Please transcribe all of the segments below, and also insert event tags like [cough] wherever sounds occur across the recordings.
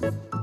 Thanks.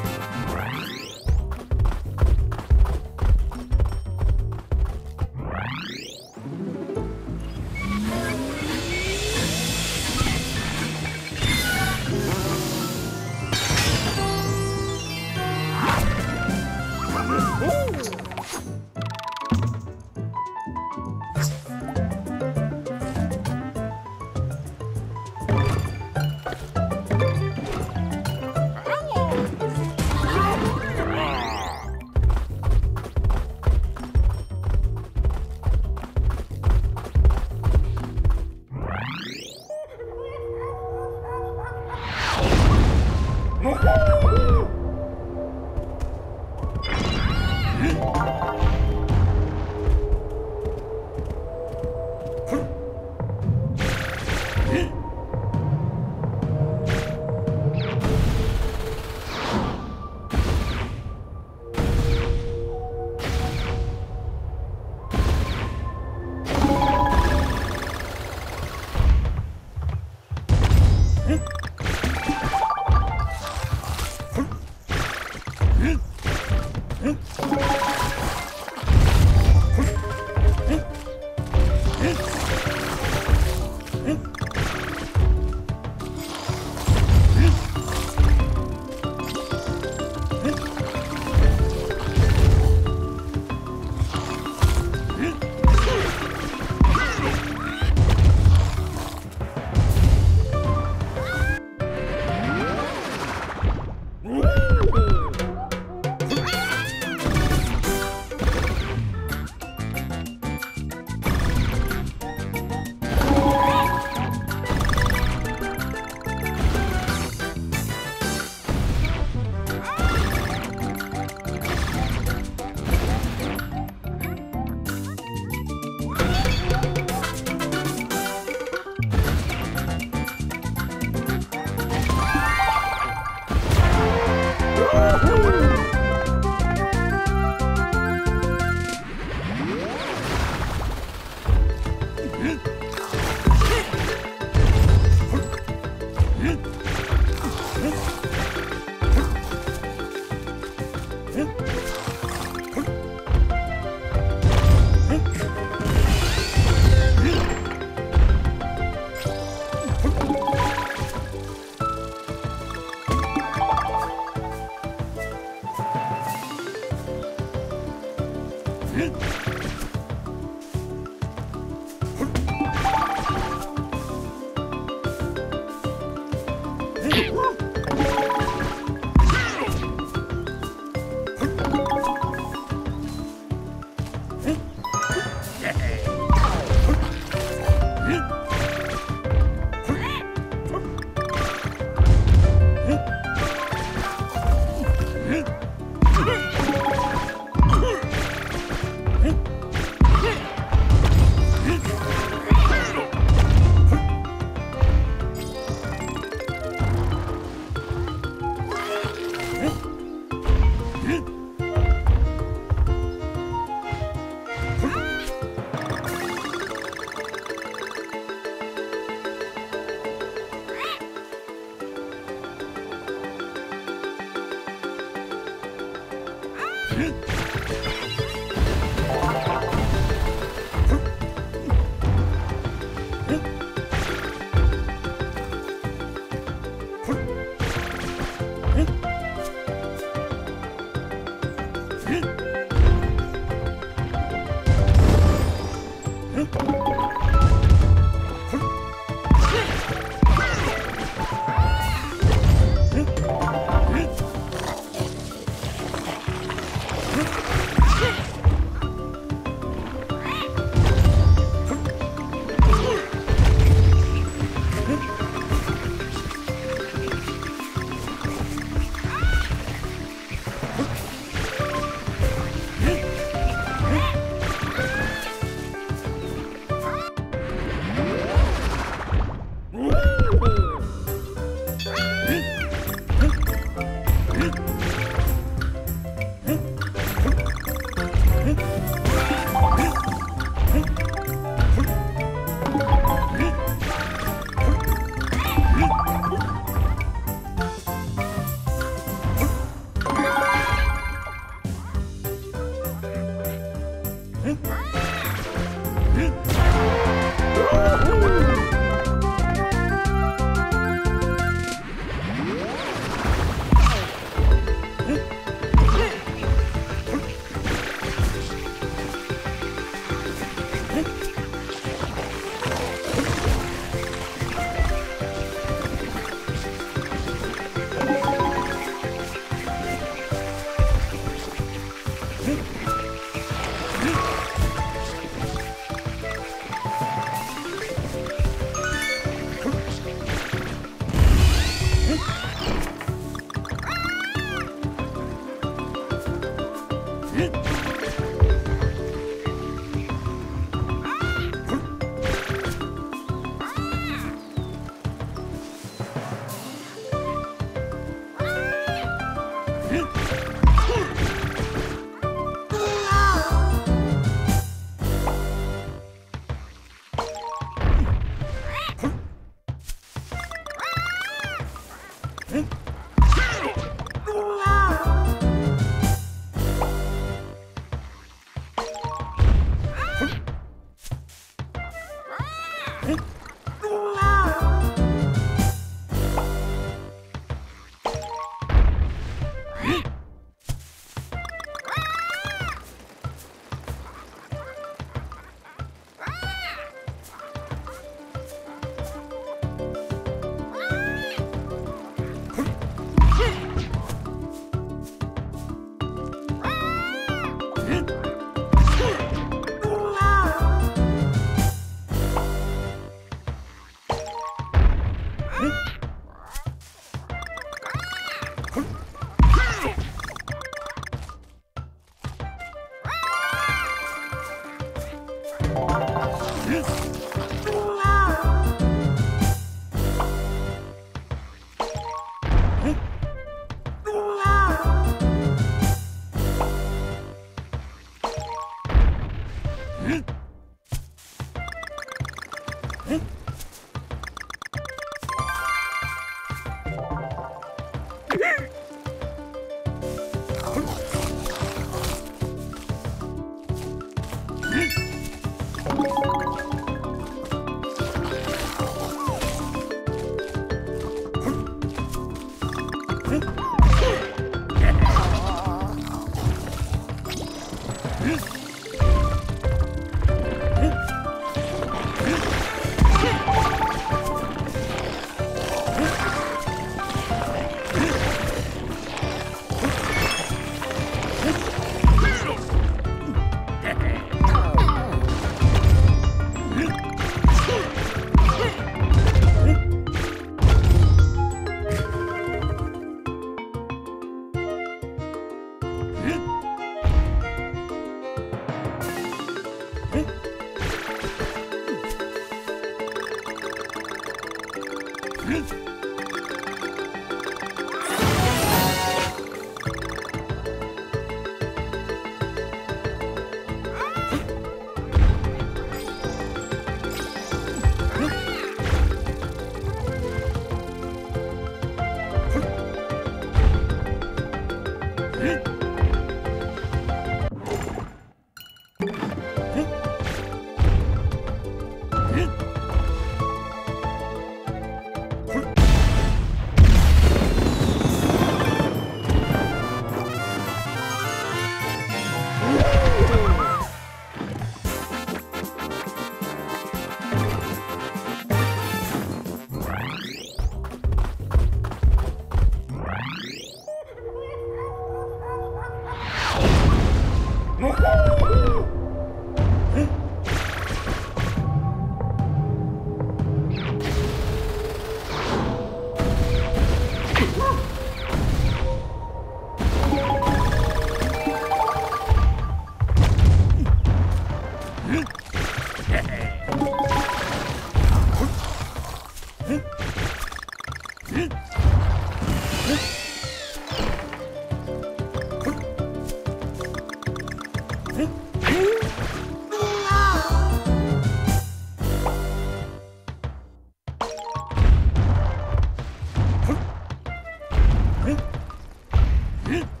Huh? [gasps] [gasps]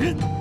人。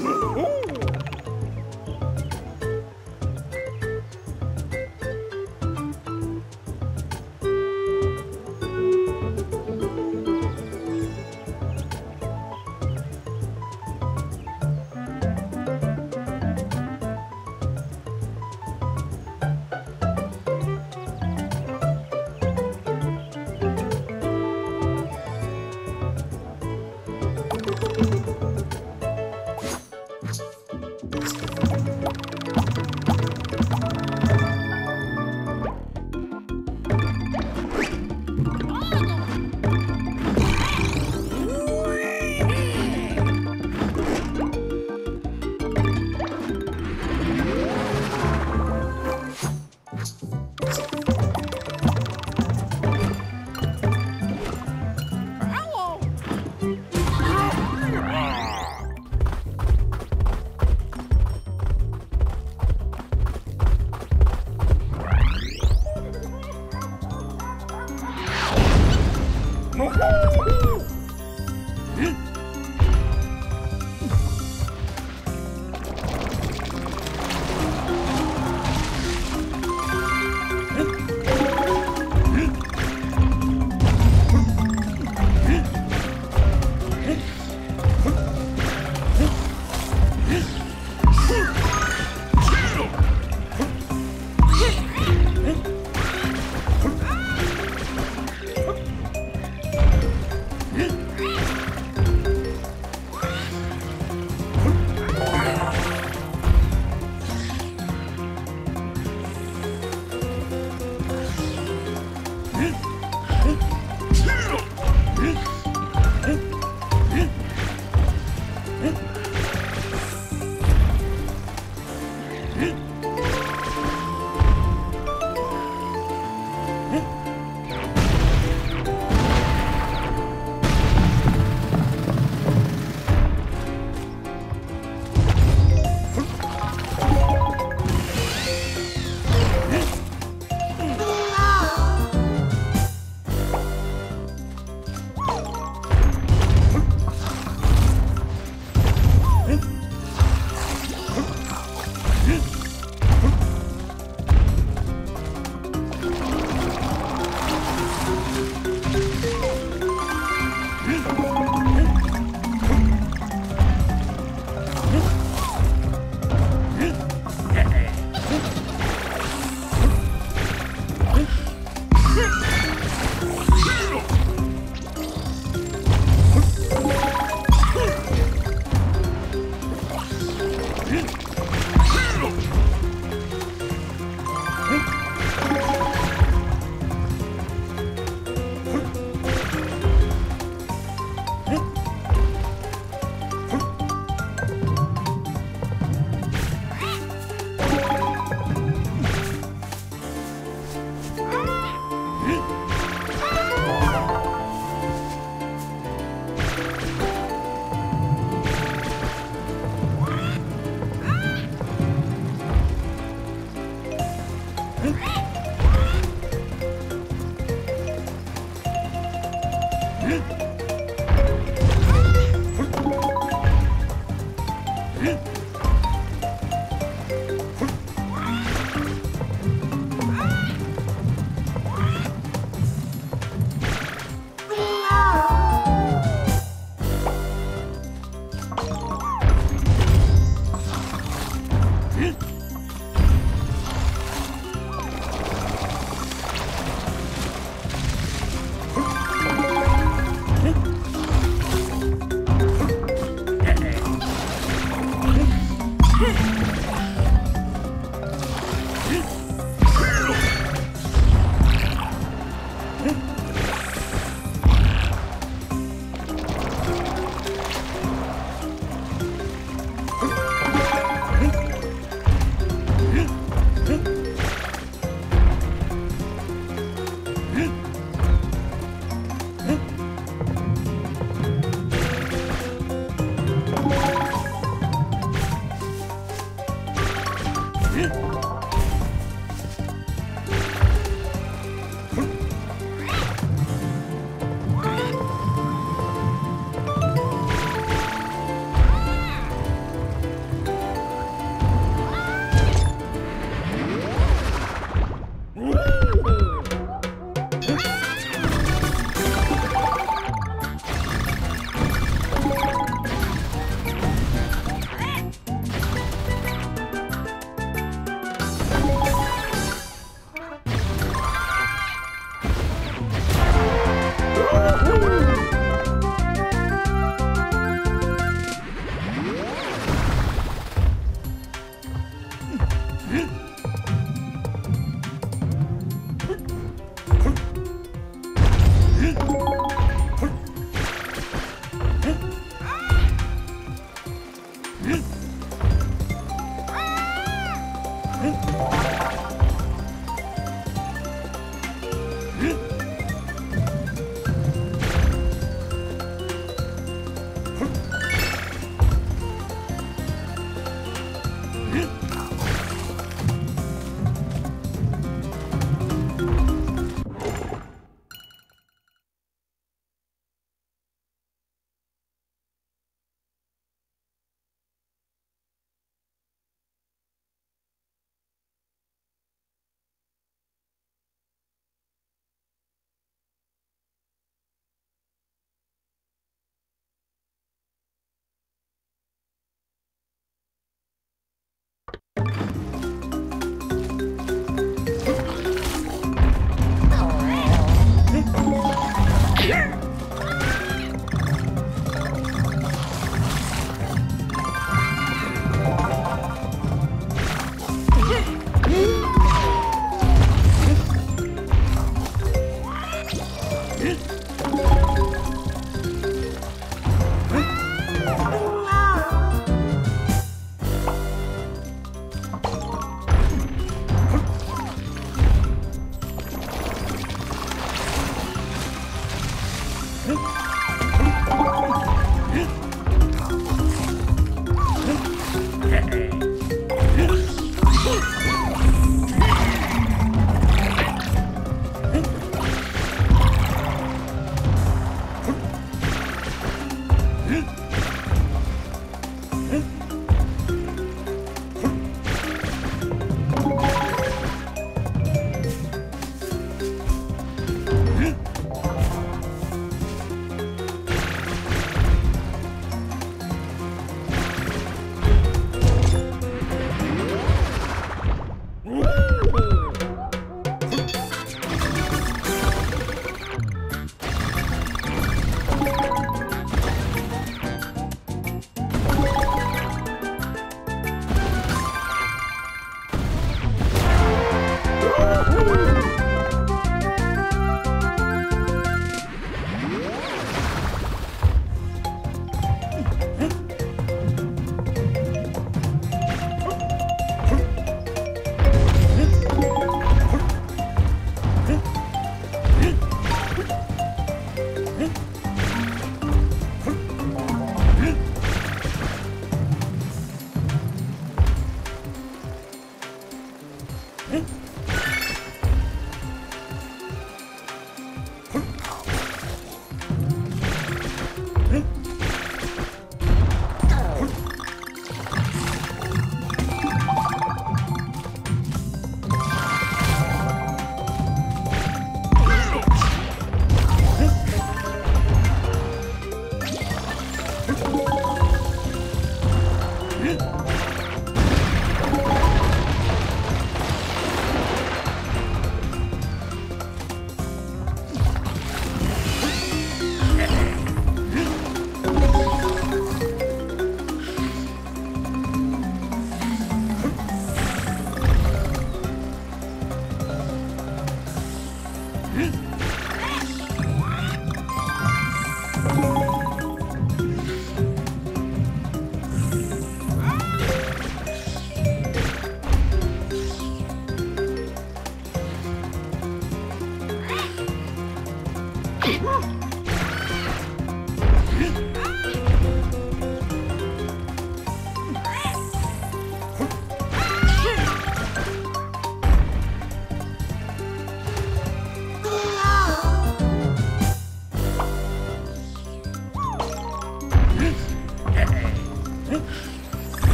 Hum.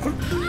그